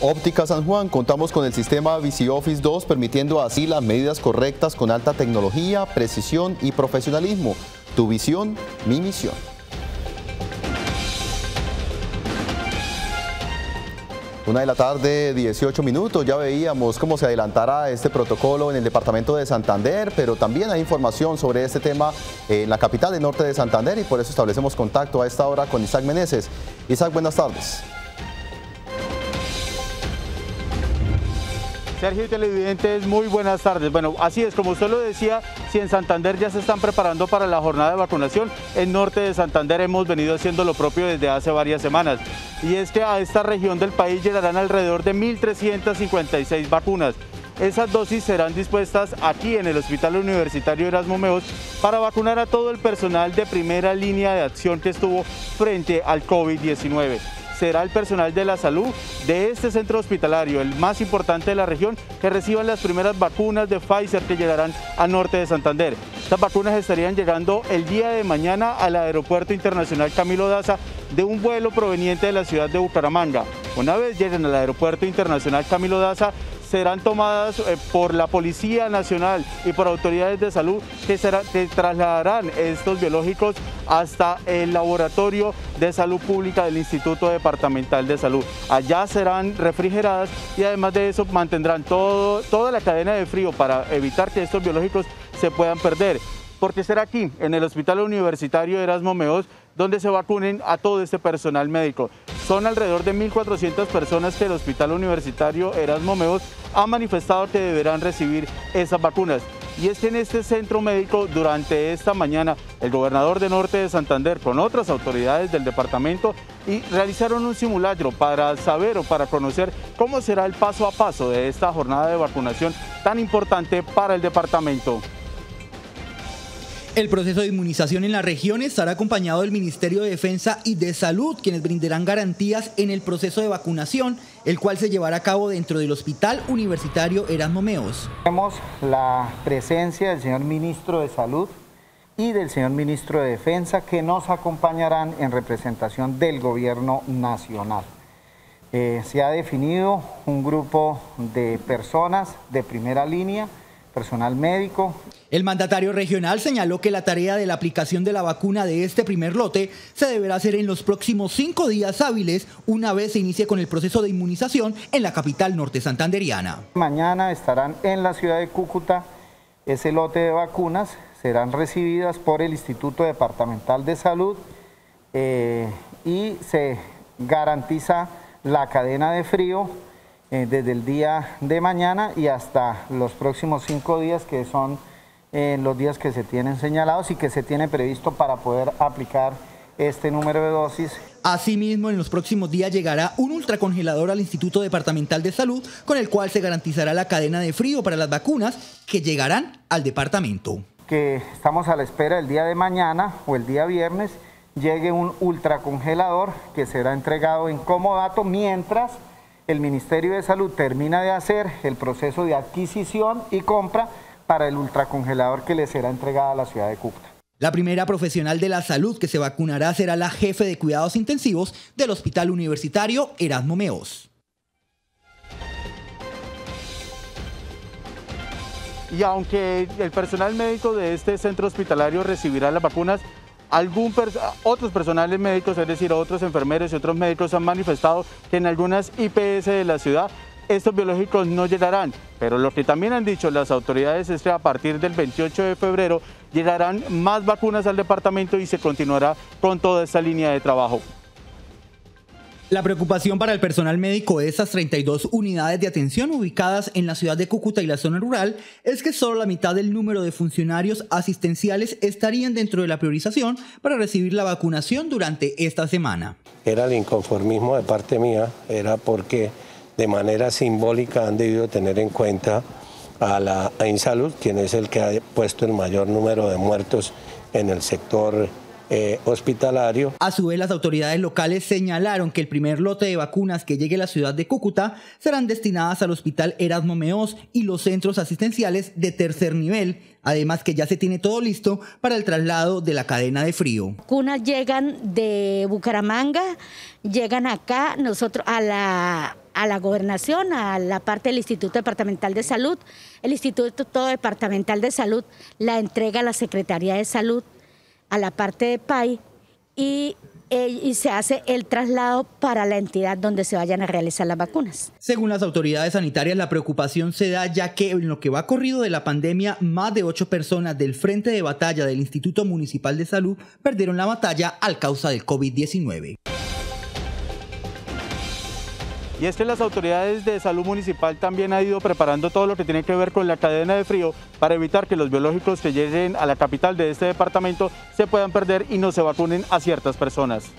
Óptica San Juan, contamos con el sistema VisiOffice 2 permitiendo así las medidas correctas con alta tecnología, precisión y profesionalismo. Tu visión, mi misión. Una de la tarde, 18 minutos, ya veíamos cómo se adelantará este protocolo en el departamento de Santander, pero también hay información sobre este tema en la capital del norte de Santander y por eso establecemos contacto a esta hora con Isaac Meneses. Isaac, buenas tardes. Sergio televidentes, muy buenas tardes. Bueno, así es, como usted lo decía, si en Santander ya se están preparando para la jornada de vacunación, en norte de Santander hemos venido haciendo lo propio desde hace varias semanas. Y es que a esta región del país llegarán alrededor de 1.356 vacunas. Esas dosis serán dispuestas aquí en el Hospital Universitario Erasmo Meos para vacunar a todo el personal de primera línea de acción que estuvo frente al COVID-19 será el personal de la salud de este centro hospitalario, el más importante de la región, que reciban las primeras vacunas de Pfizer que llegarán al norte de Santander. Estas vacunas estarían llegando el día de mañana al Aeropuerto Internacional Camilo Daza de un vuelo proveniente de la ciudad de Bucaramanga. Una vez lleguen al Aeropuerto Internacional Camilo Daza, serán tomadas eh, por la Policía Nacional y por autoridades de salud que, trasladarán estos biológicos hasta el Laboratorio de Salud Pública del Instituto Departamental de Salud. Allá serán refrigeradas y además de eso mantendrán todo, toda la cadena de frío para evitar que estos biológicos se puedan perder porque será aquí, en el Hospital Universitario Erasmo Meos, donde se vacunen a todo este personal médico. Son alrededor de 1.400 personas que el Hospital Universitario Erasmo Meos ha manifestado que deberán recibir esas vacunas. Y es que en este centro médico, durante esta mañana, el gobernador de Norte de Santander, con otras autoridades del departamento, y realizaron un simulacro para saber o para conocer cómo será el paso a paso de esta jornada de vacunación tan importante para el departamento. El proceso de inmunización en la región estará acompañado del Ministerio de Defensa y de Salud, quienes brindarán garantías en el proceso de vacunación, el cual se llevará a cabo dentro del Hospital Universitario Erasmo Meos. Tenemos la presencia del señor Ministro de Salud y del señor Ministro de Defensa que nos acompañarán en representación del Gobierno Nacional. Eh, se ha definido un grupo de personas de primera línea, personal médico, el mandatario regional señaló que la tarea de la aplicación de la vacuna de este primer lote se deberá hacer en los próximos cinco días hábiles, una vez se inicie con el proceso de inmunización en la capital norte santanderiana. Mañana estarán en la ciudad de Cúcuta ese lote de vacunas, serán recibidas por el Instituto Departamental de Salud eh, y se garantiza la cadena de frío eh, desde el día de mañana y hasta los próximos cinco días que son en los días que se tienen señalados y que se tiene previsto para poder aplicar este número de dosis. Asimismo, en los próximos días llegará un ultracongelador al Instituto Departamental de Salud con el cual se garantizará la cadena de frío para las vacunas que llegarán al departamento. Que estamos a la espera el día de mañana o el día viernes llegue un ultracongelador que será entregado en comodato mientras el Ministerio de Salud termina de hacer el proceso de adquisición y compra para el ultracongelador que le será entregada a la ciudad de Cúcuta. La primera profesional de la salud que se vacunará será la jefe de cuidados intensivos del Hospital Universitario Erasmo Meos. Y aunque el personal médico de este centro hospitalario recibirá las vacunas, algún otros personales médicos, es decir, otros enfermeros y otros médicos han manifestado que en algunas IPS de la ciudad estos biológicos no llegarán, pero lo que también han dicho las autoridades es que a partir del 28 de febrero llegarán más vacunas al departamento y se continuará con toda esta línea de trabajo. La preocupación para el personal médico de estas 32 unidades de atención ubicadas en la ciudad de Cúcuta y la zona rural es que solo la mitad del número de funcionarios asistenciales estarían dentro de la priorización para recibir la vacunación durante esta semana. Era el inconformismo de parte mía, era porque de manera simbólica han debido tener en cuenta a la INSALUD, quien es el que ha puesto el mayor número de muertos en el sector eh, hospitalario. A su vez, las autoridades locales señalaron que el primer lote de vacunas que llegue a la ciudad de Cúcuta serán destinadas al Hospital Erasmo Meos y los centros asistenciales de tercer nivel, además que ya se tiene todo listo para el traslado de la cadena de frío. Vacunas llegan de Bucaramanga, llegan acá, nosotros a la a la gobernación, a la parte del Instituto Departamental de Salud. El Instituto Departamental de Salud la entrega a la Secretaría de Salud, a la parte de PAI y y se hace el traslado para la entidad donde se vayan a realizar las vacunas. Según las autoridades sanitarias, la preocupación se da ya que en lo que va corrido de la pandemia, más de ocho personas del frente de batalla del Instituto Municipal de Salud perdieron la batalla al causa del COVID-19. Y es que las autoridades de salud municipal también han ido preparando todo lo que tiene que ver con la cadena de frío para evitar que los biológicos que lleguen a la capital de este departamento se puedan perder y no se vacunen a ciertas personas.